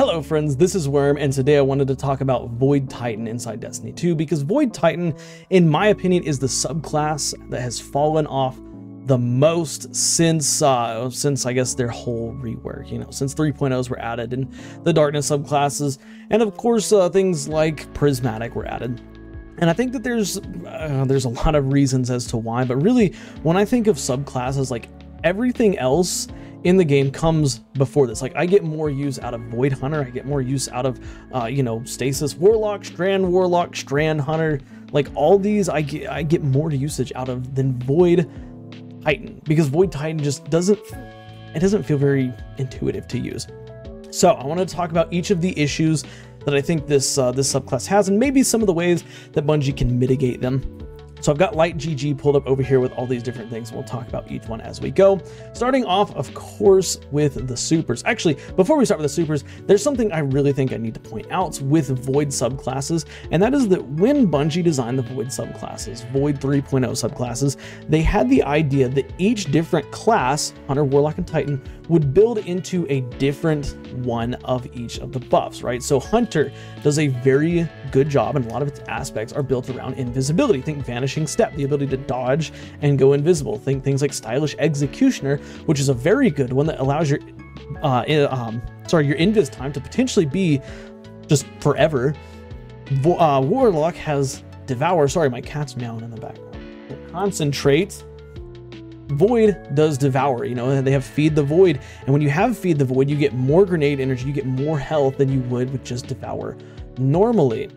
Hello friends, this is Worm, and today I wanted to talk about Void Titan inside Destiny 2, because Void Titan, in my opinion, is the subclass that has fallen off the most since, uh, since I guess their whole rework, you know, since 3.0s were added and the Darkness subclasses, and of course uh, things like Prismatic were added. And I think that there's uh, there's a lot of reasons as to why, but really, when I think of subclasses, like everything else in the game comes before this. Like I get more use out of Void Hunter, I get more use out of, uh, you know, Stasis Warlock, Strand Warlock, Strand Hunter. Like all these, I get I get more usage out of than Void Titan because Void Titan just doesn't it doesn't feel very intuitive to use. So I want to talk about each of the issues that I think this uh, this subclass has and maybe some of the ways that Bungie can mitigate them. So I've got Light GG pulled up over here with all these different things. We'll talk about each one as we go. Starting off, of course, with the supers. Actually, before we start with the supers, there's something I really think I need to point out with Void subclasses, and that is that when Bungie designed the Void subclasses, Void 3.0 subclasses, they had the idea that each different class, Hunter, Warlock, and Titan, would build into a different one of each of the buffs, right? So Hunter does a very good job, and a lot of its aspects are built around invisibility. Think Vanishing Step, the ability to dodge and go invisible. Think things like Stylish Executioner, which is a very good one that allows your, uh, um, sorry, your invis time to potentially be just forever. Uh, Warlock has Devour. Sorry, my cat's meowing in the background. Concentrate Void does devour, you know, they have feed the void. And when you have feed the void, you get more grenade energy, you get more health than you would with just devour normally.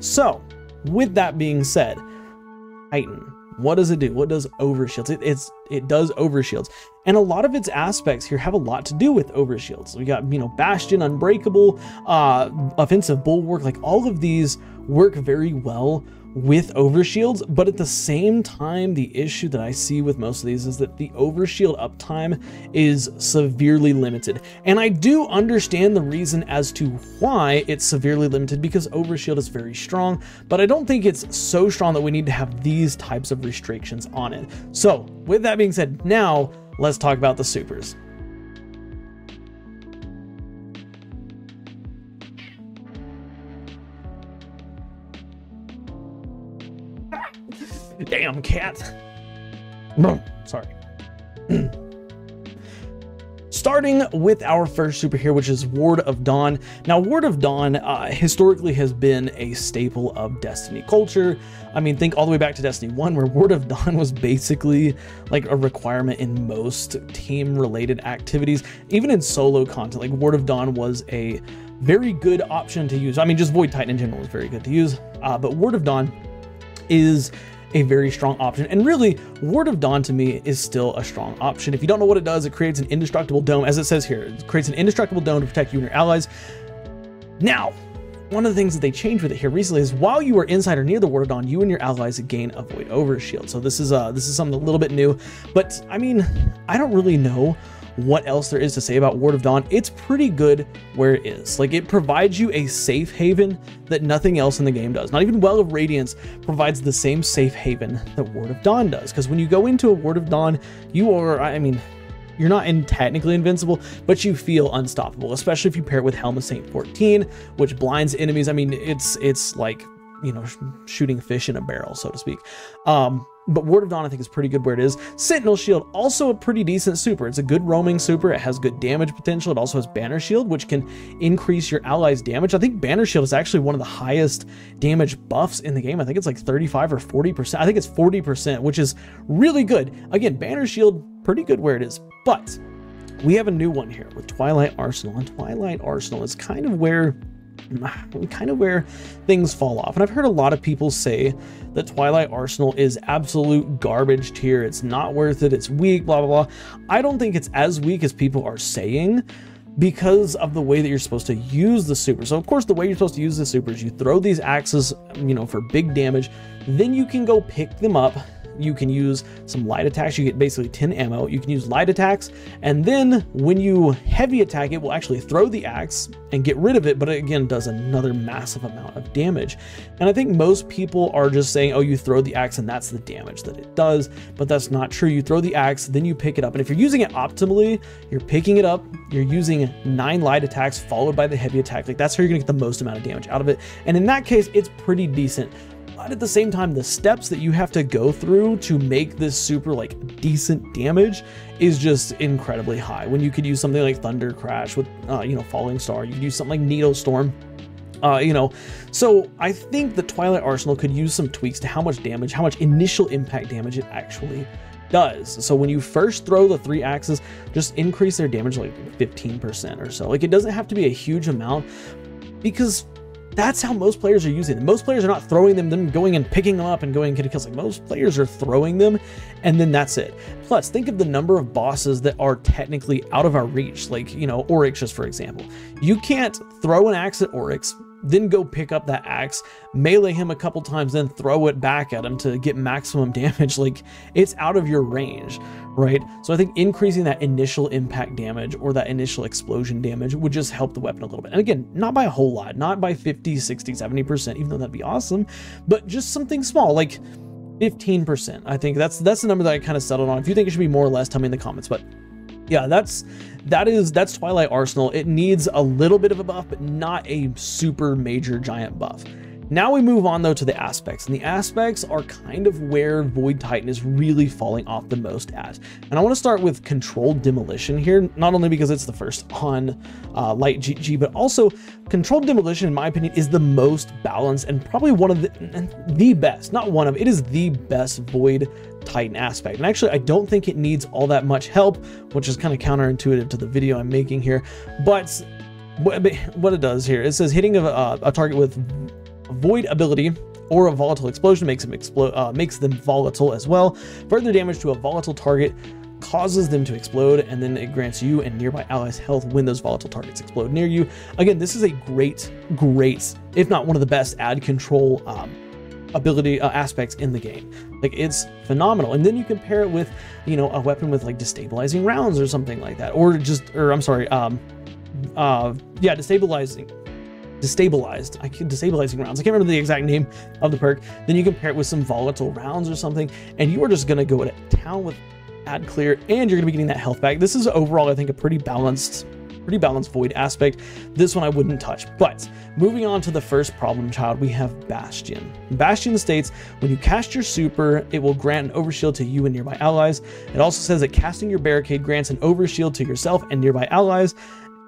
So, with that being said, Titan, what does it do? What does overshields? It, it's it does overshields, and a lot of its aspects here have a lot to do with overshields. We got you know Bastion, Unbreakable, uh, offensive bulwark, like all of these work very well with overshields, but at the same time, the issue that I see with most of these is that the overshield uptime is severely limited. And I do understand the reason as to why it's severely limited because overshield is very strong, but I don't think it's so strong that we need to have these types of restrictions on it. So with that being said, now let's talk about the supers. Damn cat. Sorry. Starting with our first super here, which is Ward of Dawn. Now, Ward of Dawn uh, historically has been a staple of Destiny culture. I mean, think all the way back to Destiny 1, where Ward of Dawn was basically like a requirement in most team-related activities. Even in solo content, like Ward of Dawn was a very good option to use. I mean, just Void Titan in general was very good to use, uh, but Ward of Dawn is a very strong option. And really, Ward of Dawn to me is still a strong option. If you don't know what it does, it creates an indestructible dome, as it says here. It creates an indestructible dome to protect you and your allies. Now, one of the things that they changed with it here recently is while you are inside or near the Ward of Dawn, you and your allies gain a Void Overshield. So this is uh this is something a little bit new, but I mean, I don't really know what else there is to say about Ward of Dawn, it's pretty good where it is. Like it provides you a safe haven that nothing else in the game does. Not even Well of Radiance provides the same safe haven that Ward of Dawn does. Because when you go into a Ward of Dawn, you are, I mean, you're not in technically invincible, but you feel unstoppable, especially if you pair it with Helm of Saint 14, which blinds enemies. I mean, it's it's like you know shooting fish in a barrel, so to speak. Um, but Ward of Dawn I think is pretty good where it is. Sentinel Shield, also a pretty decent super. It's a good roaming super. It has good damage potential. It also has Banner Shield, which can increase your allies' damage. I think Banner Shield is actually one of the highest damage buffs in the game. I think it's like 35 or 40%. I think it's 40%, which is really good. Again, Banner Shield, pretty good where it is. But we have a new one here with Twilight Arsenal. And Twilight Arsenal is kind of where kind of where things fall off. And I've heard a lot of people say that Twilight Arsenal is absolute garbage tier. It's not worth it. It's weak, blah, blah, blah. I don't think it's as weak as people are saying because of the way that you're supposed to use the super. So of course, the way you're supposed to use the super is you throw these axes, you know, for big damage, then you can go pick them up you can use some light attacks. You get basically 10 ammo. You can use light attacks, and then when you heavy attack, it will actually throw the axe and get rid of it, but it again does another massive amount of damage. And I think most people are just saying, oh, you throw the axe and that's the damage that it does, but that's not true. You throw the axe, then you pick it up, and if you're using it optimally, you're picking it up, you're using nine light attacks followed by the heavy attack. Like that's how you're gonna get the most amount of damage out of it. And in that case, it's pretty decent. But at the same time, the steps that you have to go through to make this super like decent damage is just incredibly high. When you could use something like Thunder Crash with, uh, you know, Falling Star, you could use something like Needle Storm. Uh, you know, so I think the Twilight Arsenal could use some tweaks to how much damage, how much initial impact damage it actually does. So when you first throw the three axes, just increase their damage like 15% or so. Like it doesn't have to be a huge amount because that's how most players are using them. Most players are not throwing them, then going and picking them up and going and getting kills. Like most players are throwing them, and then that's it. Plus, think of the number of bosses that are technically out of our reach. Like you know, Oryx, just for example. You can't throw an axe at Oryx, then go pick up that axe, melee him a couple times, then throw it back at him to get maximum damage. Like it's out of your range, right? So I think increasing that initial impact damage or that initial explosion damage would just help the weapon a little bit. And again, not by a whole lot, not by 50, 60, 70%, even though that'd be awesome, but just something small, like 15%. I think that's that's the number that I kind of settled on. If you think it should be more or less, tell me in the comments. But yeah, that's that is that's Twilight Arsenal. It needs a little bit of a buff, but not a super major giant buff. Now we move on though to the aspects, and the aspects are kind of where Void Titan is really falling off the most at. And I want to start with Controlled Demolition here, not only because it's the first on uh, Light GG, but also Controlled Demolition, in my opinion, is the most balanced and probably one of the, the best, not one of, it is the best Void Titan aspect. And actually, I don't think it needs all that much help, which is kind of counterintuitive to the video I'm making here. But what it does here, it says hitting a, a target with void ability or a volatile explosion makes them explode uh, makes them volatile as well. Further damage to a volatile target causes them to explode and then it grants you and nearby allies health when those volatile targets explode near you. Again, this is a great, great, if not one of the best ad control um, ability uh, aspects in the game. Like it's phenomenal. And then you compare it with, you know, a weapon with like destabilizing rounds or something like that, or just, or I'm sorry, um, uh, yeah, destabilizing destabilized. I can destabilizing rounds. I can't remember the exact name of the perk. Then you compare it with some volatile rounds or something, and you are just gonna go to town with ad clear, and you're gonna be getting that health back. This is overall, I think, a pretty balanced, pretty balanced void aspect. This one I wouldn't touch. But moving on to the first problem child, we have Bastion. Bastion states when you cast your super, it will grant an overshield to you and nearby allies. It also says that casting your barricade grants an overshield to yourself and nearby allies.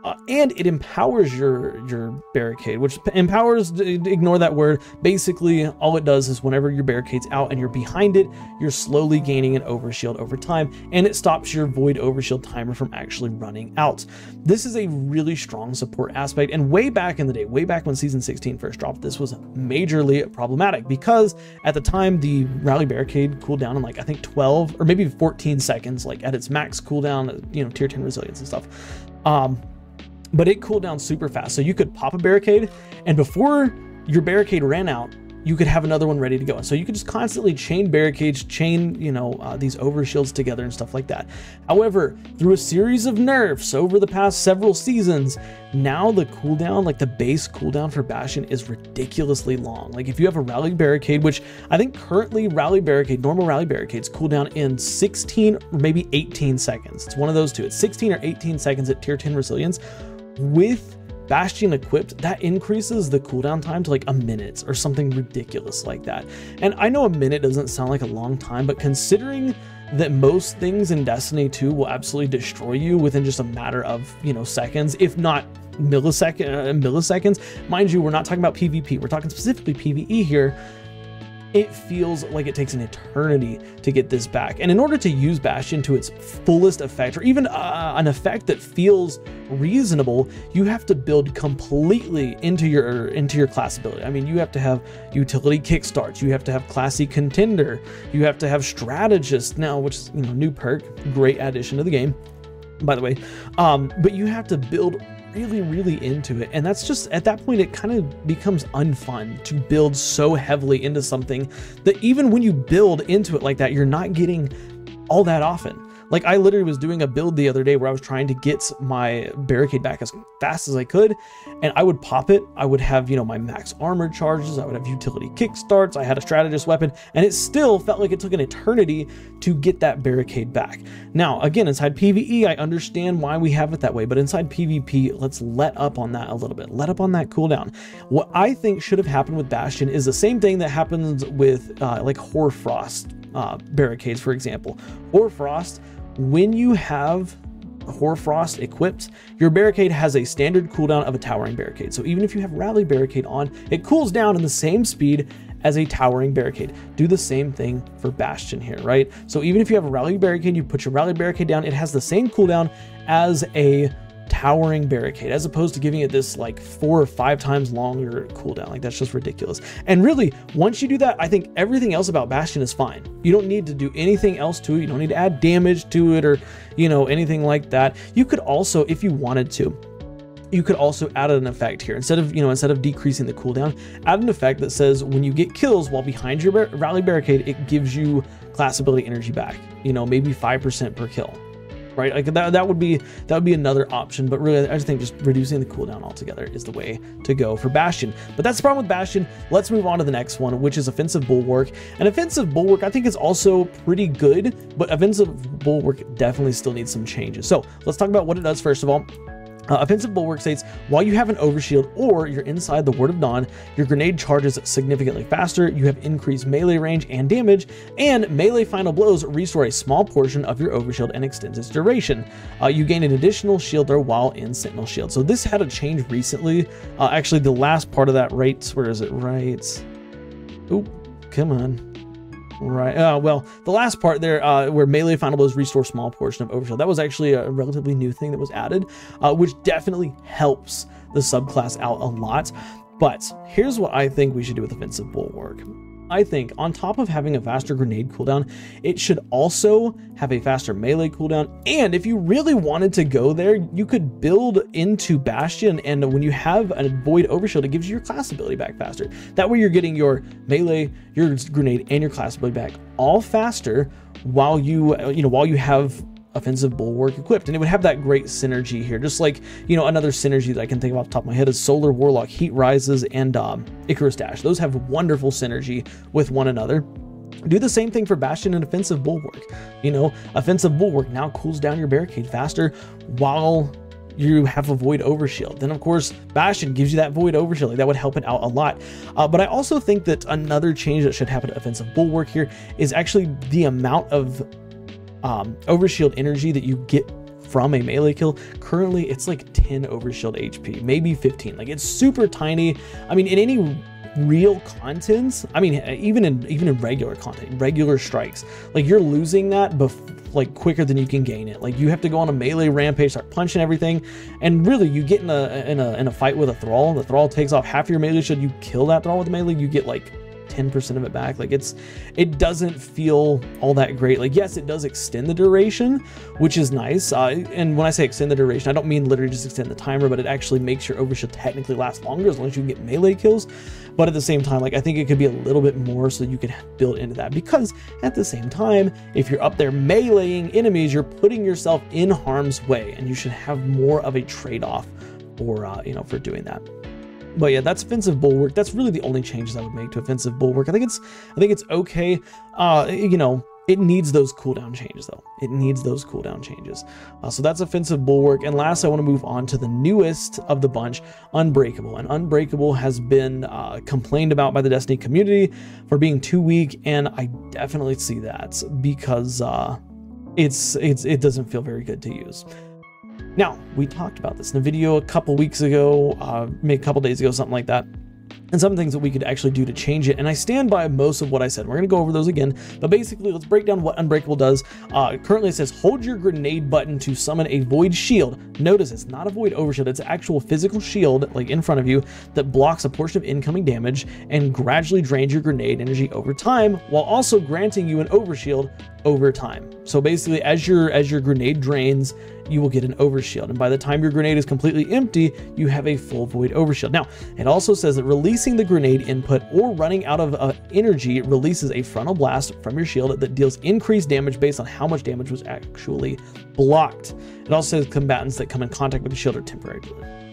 Uh, and it empowers your your barricade which empowers ignore that word. Basically all it does is whenever your barricade's out and you're behind it you're slowly gaining an overshield over time and it stops your void overshield timer from actually running out. This is a really strong support aspect and way back in the day way back when season 16 first dropped this was majorly problematic because at the time the rally barricade cooled down in like i think 12 or maybe 14 seconds like at its max cooldown you know tier 10 resilience and stuff. Um but it cooled down super fast. So you could pop a barricade, and before your barricade ran out, you could have another one ready to go. So you could just constantly chain barricades, chain, you know, uh, these overshields together and stuff like that. However, through a series of nerfs over the past several seasons, now the cooldown, like the base cooldown for Bastion is ridiculously long. Like if you have a rally barricade, which I think currently rally barricade, normal rally barricades cool down in 16 or maybe 18 seconds. It's one of those two. It's 16 or 18 seconds at tier 10 resilience with Bastion equipped, that increases the cooldown time to like a minute or something ridiculous like that. And I know a minute doesn't sound like a long time, but considering that most things in Destiny 2 will absolutely destroy you within just a matter of, you know, seconds, if not millisecond, uh, milliseconds. Mind you, we're not talking about PvP, we're talking specifically PvE here it feels like it takes an eternity to get this back. And in order to use Bastion to its fullest effect, or even uh, an effect that feels reasonable, you have to build completely into your into your class ability. I mean, you have to have utility kickstarts, you have to have classy contender, you have to have strategist now, which is you know new perk, great addition to the game, by the way. Um, but you have to build really, really into it. And that's just, at that point, it kind of becomes unfun to build so heavily into something that even when you build into it like that, you're not getting all that often. Like I literally was doing a build the other day where I was trying to get my barricade back as fast as I could, and I would pop it. I would have, you know, my max armor charges, I would have utility kickstarts, I had a strategist weapon, and it still felt like it took an eternity to get that barricade back. Now, again, inside PvE, I understand why we have it that way, but inside PvP, let's let up on that a little bit. Let up on that cooldown. What I think should have happened with Bastion is the same thing that happens with uh, like Hoarfrost uh, barricades, for example. Hoarfrost when you have Hoarfrost equipped, your barricade has a standard cooldown of a towering barricade. So even if you have rally barricade on, it cools down in the same speed as a towering barricade. Do the same thing for Bastion here, right? So even if you have a rally barricade, you put your rally barricade down, it has the same cooldown as a towering barricade as opposed to giving it this like four or five times longer cooldown. Like that's just ridiculous. And really, once you do that, I think everything else about Bastion is fine. You don't need to do anything else to it. You don't need to add damage to it or, you know, anything like that. You could also, if you wanted to, you could also add an effect here. Instead of, you know, instead of decreasing the cooldown, add an effect that says when you get kills while behind your bar rally barricade, it gives you class ability energy back, you know, maybe 5% per kill right? Like that, that would be that would be another option, but really I just think just reducing the cooldown altogether is the way to go for Bastion. But that's the problem with Bastion. Let's move on to the next one, which is Offensive Bulwark. And Offensive Bulwark I think is also pretty good, but Offensive Bulwark definitely still needs some changes. So let's talk about what it does first of all. Uh, offensive Bulwark states, while you have an overshield or you're inside the Ward of Dawn, your grenade charges significantly faster, you have increased melee range and damage, and melee final blows restore a small portion of your overshield and extends its duration. Uh, you gain an additional shield while in Sentinel Shield. So this had a change recently. Uh, actually, the last part of that right, where is it? Right. Oop, come on. Right. Uh, well, the last part there, uh, where melee final blows restore small portion of overshield, that was actually a relatively new thing that was added, uh, which definitely helps the subclass out a lot. But here's what I think we should do with offensive bulwark. I think on top of having a faster grenade cooldown, it should also have a faster melee cooldown. And if you really wanted to go there, you could build into Bastion. And when you have a Void Overshield, it gives you your class ability back faster. That way you're getting your melee, your grenade, and your class ability back all faster while you, you know, while you have offensive bulwark equipped and it would have that great synergy here just like you know another synergy that i can think of off the top of my head is solar warlock heat rises and um, icarus dash those have wonderful synergy with one another do the same thing for Bastion and Offensive Bulwark. You know, Offensive Bulwark now cools down your barricade faster while you have a Void Overshield. Then, of course, Bastion gives you that Void Overshield. Like, that would help it out a lot. Uh, but I also think that another change that should happen to Offensive Bulwark here is actually the amount of um, overshield energy that you get from a melee kill. Currently, it's like 10 overshield HP, maybe 15. Like it's super tiny. I mean, in any real content, I mean, even in even in regular content, regular strikes, like you're losing that bef- like quicker than you can gain it. Like you have to go on a melee rampage, start punching everything, and really you get in a in a in a fight with a thrall. The thrall takes off half your melee. Should you kill that thrall with melee, you get like 10% of it back. Like it's, it doesn't feel all that great. Like, yes, it does extend the duration, which is nice. Uh, and when I say extend the duration, I don't mean literally just extend the timer, but it actually makes your overshield technically last longer as long as you can get melee kills. But at the same time, like I think it could be a little bit more so you could build into that because at the same time, if you're up there meleeing enemies, you're putting yourself in harm's way and you should have more of a trade-off for, uh, you know, for doing that. But yeah, that's offensive bulwark. That's really the only changes I would make to offensive bulwark. I think it's I think it's okay. Uh, you know, it needs those cooldown changes though. It needs those cooldown changes. Uh, so that's offensive bulwark. And last, I want to move on to the newest of the bunch, Unbreakable. And Unbreakable has been uh, complained about by the Destiny community for being too weak, and I definitely see that because uh, it's it's it doesn't feel very good to use. Now, we talked about this in a video a couple weeks ago, uh, maybe a couple days ago, something like that and some things that we could actually do to change it. And I stand by most of what I said. We're going to go over those again. But basically, let's break down what Unbreakable does. Uh, currently, it says hold your grenade button to summon a Void Shield. Notice it's not a Void Overshield. It's actual physical shield, like in front of you, that blocks a portion of incoming damage and gradually drains your grenade energy over time, while also granting you an Overshield over time. So basically, as your as your grenade drains, you will get an overshield. And by the time your grenade is completely empty, you have a full void overshield. Now, it also says that releasing the grenade input or running out of uh, energy releases a frontal blast from your shield that deals increased damage based on how much damage was actually blocked. It also says combatants that come in contact with the shield are temporarily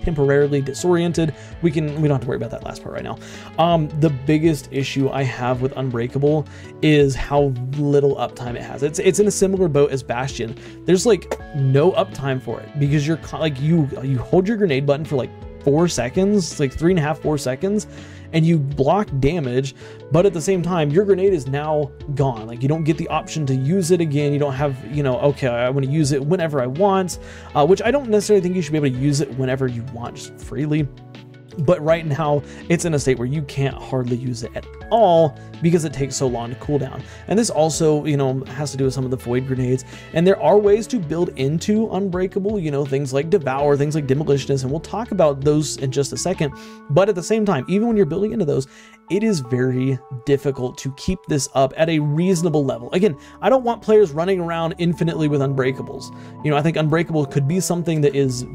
temporarily disoriented. We can we don't have to worry about that last part right now. Um, the biggest issue I have with Unbreakable is how little uptime it has. It's it's in a similar boat as Bastion. There's like no uptime for it because you're like you you hold your grenade button for like four seconds, like three and a half, four seconds, and you block damage, but at the same time, your grenade is now gone. Like you don't get the option to use it again. You don't have, you know, okay, I want to use it whenever I want, uh, which I don't necessarily think you should be able to use it whenever you want, just freely but right now it's in a state where you can't hardly use it at all because it takes so long to cool down. And this also, you know, has to do with some of the void grenades. And there are ways to build into Unbreakable, you know, things like Devour, things like Demolitionist, and we'll talk about those in just a second. But at the same time, even when you're building into those, it is very difficult to keep this up at a reasonable level. Again, I don't want players running around infinitely with Unbreakables. You know, I think Unbreakable could be something that is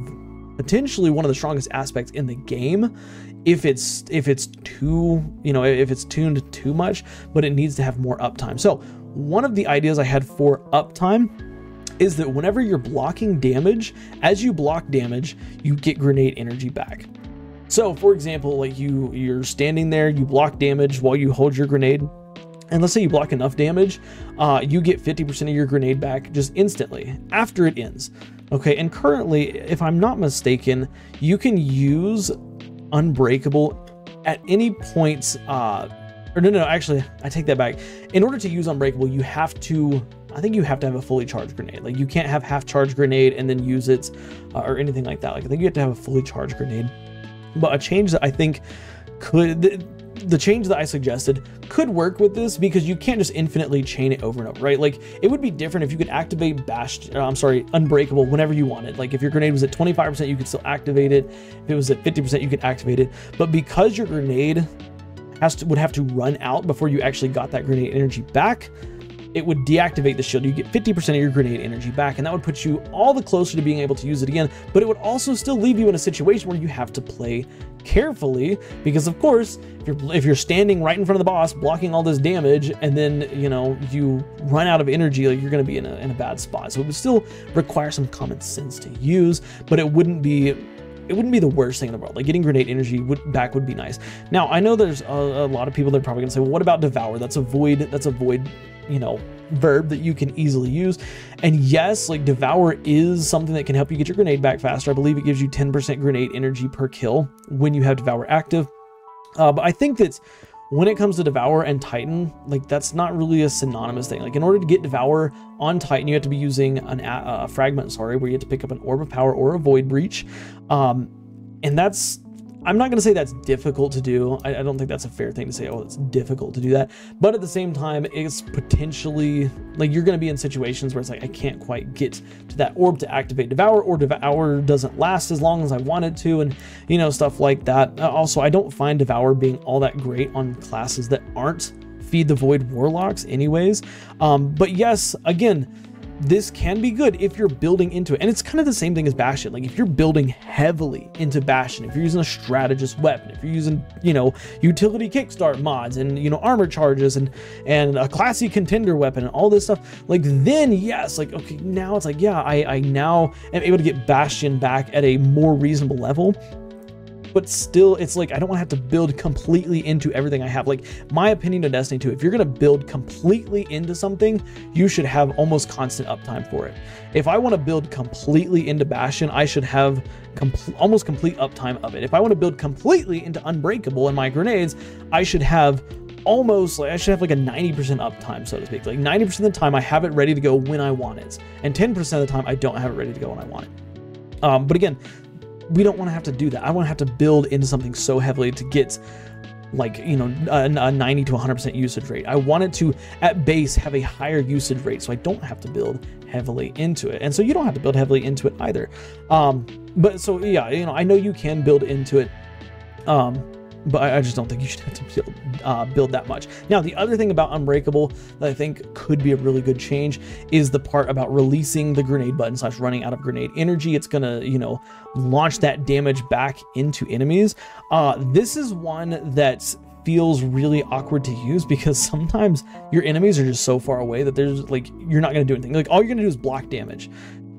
potentially one of the strongest aspects in the game if it's if it's too you know if it's tuned too much but it needs to have more uptime. So one of the ideas i had for uptime is that whenever you're blocking damage as you block damage you get grenade energy back. So for example like you you're standing there you block damage while you hold your grenade and let's say you block enough damage, uh, you get 50% of your grenade back just instantly after it ends. Okay, and currently, if I'm not mistaken, you can use Unbreakable at any point. Uh, or no, no, actually, I take that back. In order to use Unbreakable, you have to. I think you have to have a fully charged grenade. Like you can't have half charged grenade and then use it, uh, or anything like that. Like I think you have to have a fully charged grenade. But a change that I think could the change that I suggested could work with this because you can't just infinitely chain it over and over, right? Like it would be different if you could activate bash, uh, I'm sorry, unbreakable whenever you wanted. Like if your grenade was at 25%, you could still activate it. If it was at 50%, you could activate it. But because your grenade has to would have to run out before you actually got that grenade energy back, it would deactivate the shield. You get 50% of your grenade energy back, and that would put you all the closer to being able to use it again, but it would also still leave you in a situation where you have to play carefully, because of course, if you're, if you're standing right in front of the boss, blocking all this damage, and then, you know, you run out of energy, like you're gonna be in a, in a bad spot. So it would still require some common sense to use, but it wouldn't be it wouldn't be the worst thing in the world. Like getting grenade energy would, back would be nice. Now I know there's a, a lot of people that are probably gonna say, well, what about devour? That's a void. That's a void you know, verb that you can easily use. And yes, like Devour is something that can help you get your grenade back faster. I believe it gives you 10% grenade energy per kill when you have Devour active. Uh, but I think that when it comes to Devour and Titan, like that's not really a synonymous thing. Like in order to get Devour on Titan, you have to be using an, uh, a fragment, sorry, where you have to pick up an Orb of Power or a Void Breach. Um, and that's I'm not going to say that's difficult to do. I, I, don't think that's a fair thing to say, oh, it's difficult to do that. But at the same time, it's potentially like you're going to be in situations where it's like, I can't quite get to that orb to activate Devour, or Devour doesn't last as long as I wanted to, and you know, stuff like that. Uh, also, I don't find Devour being all that great on classes that aren't Feed the Void Warlocks, anyways. Um, but yes, again, this can be good if you're building into it. And it's kind of the same thing as Bastion. Like if you're building heavily into Bastion, if you're using a strategist weapon, if you're using, you know, utility kickstart mods and, you know, armor charges and, and a classy contender weapon and all this stuff, like then yes, like, okay, now it's like, yeah, I, I now am able to get Bastion back at a more reasonable level but still it's like I don't want to have to build completely into everything I have. Like my opinion of Destiny 2, if you're going to build completely into something, you should have almost constant uptime for it. If I want to build completely into Bastion, I should have com almost complete uptime of it. If I want to build completely into Unbreakable and my grenades, I should have almost like I should have like a 90% uptime, so to speak. Like 90% of the time I have it ready to go when I want it. And 10% of the time I don't have it ready to go when I want it. Um, but again, we don't want to have to do that. I want to have to build into something so heavily to get like you know a, a 90 to 100% usage rate. I want it to at base have a higher usage rate so I don't have to build heavily into it. And so you don't have to build heavily into it either. Um, but so yeah, you know, I know you can build into it. Um, but I, just don't think you should have to build, uh, build that much. Now, the other thing about Unbreakable that I think could be a really good change is the part about releasing the grenade button slash running out of grenade energy. It's gonna, you know, launch that damage back into enemies. Uh, this is one that's feels really awkward to use because sometimes your enemies are just so far away that there's like you're not going to do anything. Like all you're going to do is block damage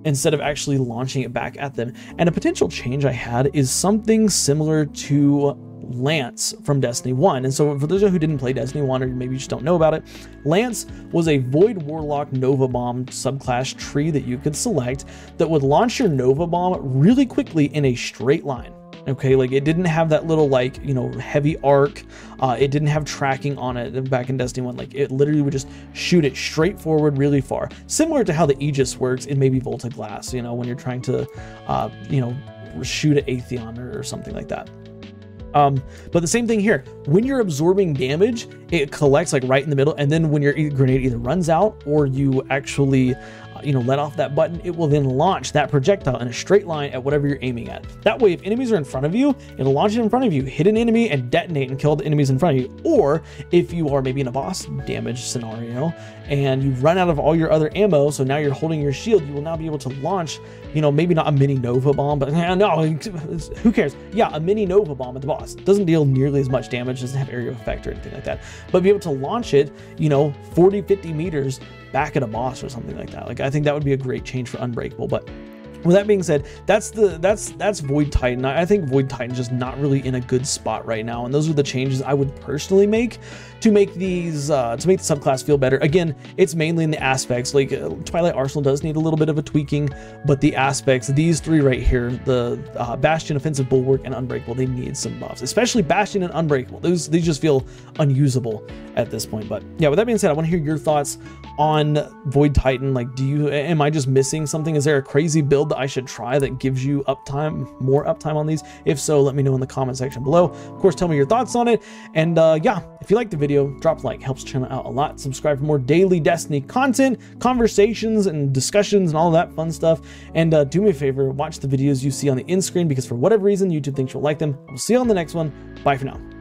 instead of actually launching it back at them. And a potential change I had is something similar to Lance from Destiny 1. And so for those of you who didn't play Destiny 1 or maybe you just don't know about it, Lance was a Void Warlock Nova Bomb subclass tree that you could select that would launch your Nova Bomb really quickly in a straight line. Okay like it didn't have that little like you know heavy arc. Uh, it didn't have tracking on it back in destiny 1 like it literally would just shoot it straight forward really far. Similar to how the aegis works in maybe Vault of Glass you know when you're trying to uh, you know shoot at atheon or, or something like that um, but the same thing here, when you're absorbing damage, it collects like right in the middle. And then when your grenade either runs out or you actually you know, let off that button, it will then launch that projectile in a straight line at whatever you're aiming at. That way, if enemies are in front of you, it'll launch it in front of you, hit an enemy and detonate and kill the enemies in front of you. Or if you are maybe in a boss damage scenario and you've run out of all your other ammo, so now you're holding your shield, you will now be able to launch, you know, maybe not a mini Nova bomb, but eh, no, who cares? Yeah, a mini Nova bomb at the boss. Doesn't deal nearly as much damage, doesn't have area effect or anything like that, but be able to launch it, you know, 40, 50 meters back at a boss or something like that. Like I think that would be a great change for Unbreakable, but with that being said, that's the that's that's Void Titan. I think Void Titan's just not really in a good spot right now, and those are the changes I would personally make to make these uh, to make the subclass feel better. Again, it's mainly in the aspects. Like uh, Twilight Arsenal does need a little bit of a tweaking, but the aspects, these three right here, the uh, Bastion, Offensive Bulwark, and Unbreakable, they need some buffs. Especially Bastion and Unbreakable. Those these just feel unusable at this point. But yeah, with that being said, I want to hear your thoughts on Void Titan. Like, do you am I just missing something? Is there a crazy build that I should try that gives you uptime, more uptime on these? If so, let me know in the comment section below. Of course, tell me your thoughts on it. And uh, yeah, if you like the video, drop a like, helps channel out a lot. Subscribe for more daily Destiny content, conversations, and discussions, and all that fun stuff. And uh, do me a favor, watch the videos you see on the end screen because for whatever reason, YouTube thinks you'll like them. We'll see you on the next one. Bye for now.